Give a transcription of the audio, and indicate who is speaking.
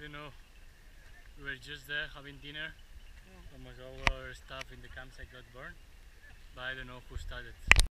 Speaker 1: don't know. We were just there having dinner.
Speaker 2: Yeah.
Speaker 1: Oh Almost all our stuff in the campsite got burned. But I don't know who started.